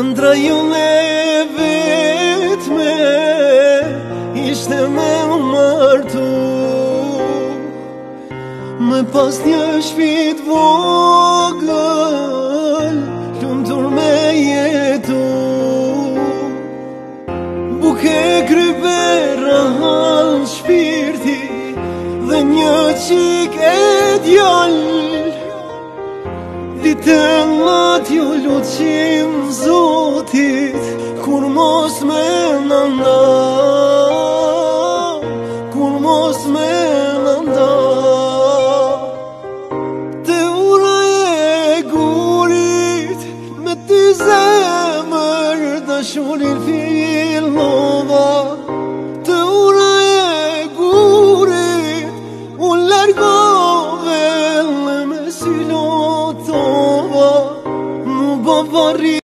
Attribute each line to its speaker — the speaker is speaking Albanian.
Speaker 1: Ndra ju me vetme Ishte me u martu Me pas një shpit vogël Lëndur me jetu Buke krype rahal shpirti Dhe një qik e djall Ditë e t'ju ju luqim Motit kur mos anda. nënda Kur mos me nënda Te ura e gurit Me ty zemër Dashurin fillova Te ura e gurit Unë largove Me silotova Më bavari